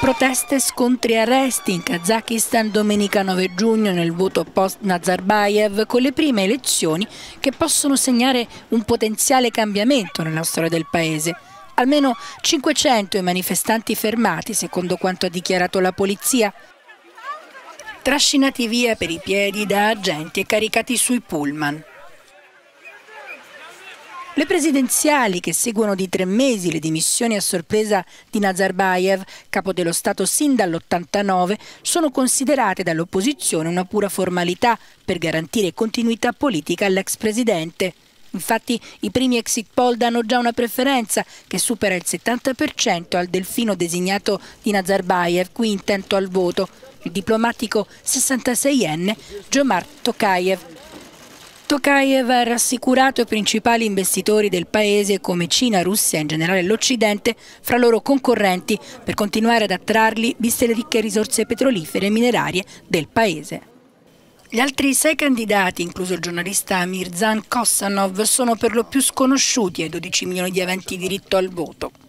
Proteste, scontri e arresti in Kazakistan domenica 9 giugno nel voto post Nazarbayev con le prime elezioni che possono segnare un potenziale cambiamento nella storia del paese. Almeno 500 i manifestanti fermati, secondo quanto ha dichiarato la polizia, trascinati via per i piedi da agenti e caricati sui pullman. Le presidenziali che seguono di tre mesi le dimissioni a sorpresa di Nazarbayev, capo dello Stato sin dall'89, sono considerate dall'opposizione una pura formalità per garantire continuità politica all'ex presidente. Infatti i primi exit poll danno già una preferenza che supera il 70% al delfino designato di Nazarbayev, qui intento al voto, il diplomatico 66enne Jomar Tokayev. Tokayev ha rassicurato i principali investitori del paese come Cina, Russia e in generale l'Occidente fra loro concorrenti per continuare ad attrarli viste le ricche risorse petrolifere e minerarie del paese. Gli altri sei candidati, incluso il giornalista Mirzan Kossanov, sono per lo più sconosciuti ai 12 milioni di aventi diritto al voto.